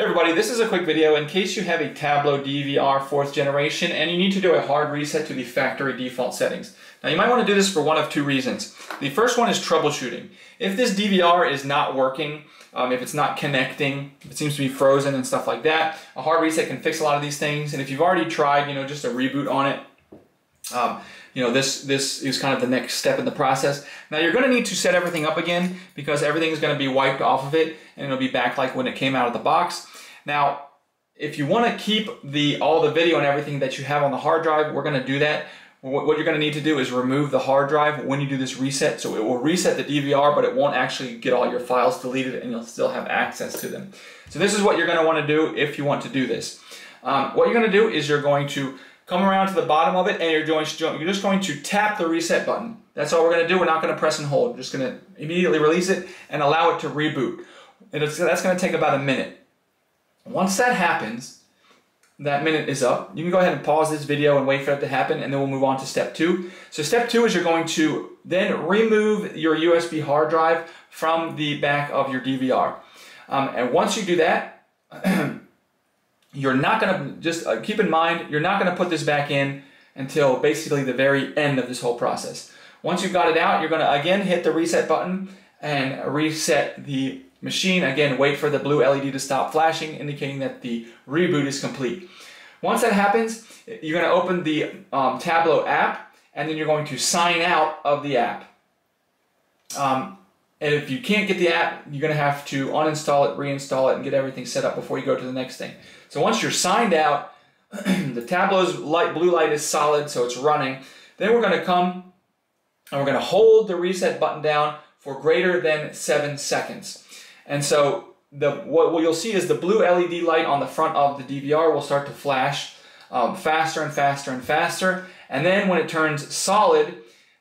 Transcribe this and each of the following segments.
Everybody, this is a quick video in case you have a Tablo DVR 4th generation and you need to do a hard reset to the factory default settings. Now you might want to do this for one of two reasons. The first one is troubleshooting. If this DVR is not working, um, if it's not connecting, it seems to be frozen and stuff like that, a hard reset can fix a lot of these things. And if you've already tried, you know, just a reboot on it, um, you know, this, this is kind of the next step in the process. Now you're going to need to set everything up again because everything is going to be wiped off of it and it'll be back like when it came out of the box. Now, if you want to keep the all the video and everything that you have on the hard drive, we're going to do that. What you're going to need to do is remove the hard drive when you do this reset. So it will reset the DVR, but it won't actually get all your files deleted and you'll still have access to them. So this is what you're going to want to do if you want to do this. Um, what you're going to do is you're going to come around to the bottom of it and you're, you're just going to tap the reset button. That's all we're going to do. We're not going to press and hold. We're just going to immediately release it and allow it to reboot. And that's going to take about a minute. Once that happens, that minute is up. You can go ahead and pause this video and wait for it to happen and then we'll move on to step two. So step two is you're going to then remove your USB hard drive from the back of your DVR. Um, and once you do that, You're not going to, just uh, keep in mind, you're not going to put this back in until basically the very end of this whole process. Once you've got it out, you're going to again hit the reset button and reset the machine. Again, wait for the blue LED to stop flashing, indicating that the reboot is complete. Once that happens, you're going to open the um, Tablo app, and then you're going to sign out of the app. Um, and if you can't get the app, you're going to have to uninstall it, reinstall it, and get everything set up before you go to the next thing. So once you're signed out, the Tablo's light, blue light is solid, so it's running. Then we're going to come and we're going to hold the reset button down for greater than seven seconds. And so the what, what you'll see is the blue LED light on the front of the DVR will start to flash um, faster and faster and faster. And then when it turns solid,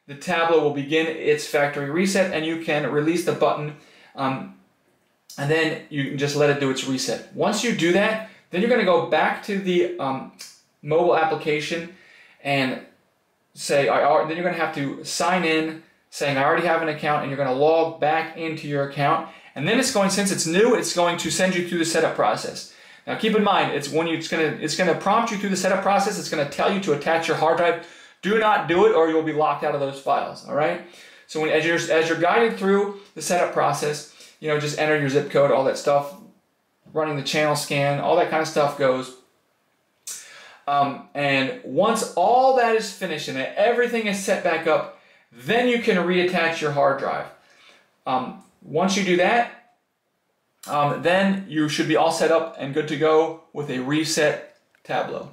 the Tablo will begin its factory reset and you can release the button um, and then you can just let it do its reset. Once you do that, then you're going to go back to the um, mobile application and say, I, then you're going to have to sign in saying I already have an account and you're going to log back into your account. And then it's going, since it's new, it's going to send you through the setup process. Now keep in mind, it's when you, it's going to, it's going to prompt you through the setup process. It's going to tell you to attach your hard drive do not do it or you'll be locked out of those files, all right? So when, as, you're, as you're guided through the setup process, you know, just enter your zip code, all that stuff, running the channel scan, all that kind of stuff goes. Um, and once all that is finished and everything is set back up, then you can reattach your hard drive. Um, once you do that, um, then you should be all set up and good to go with a reset Tablo.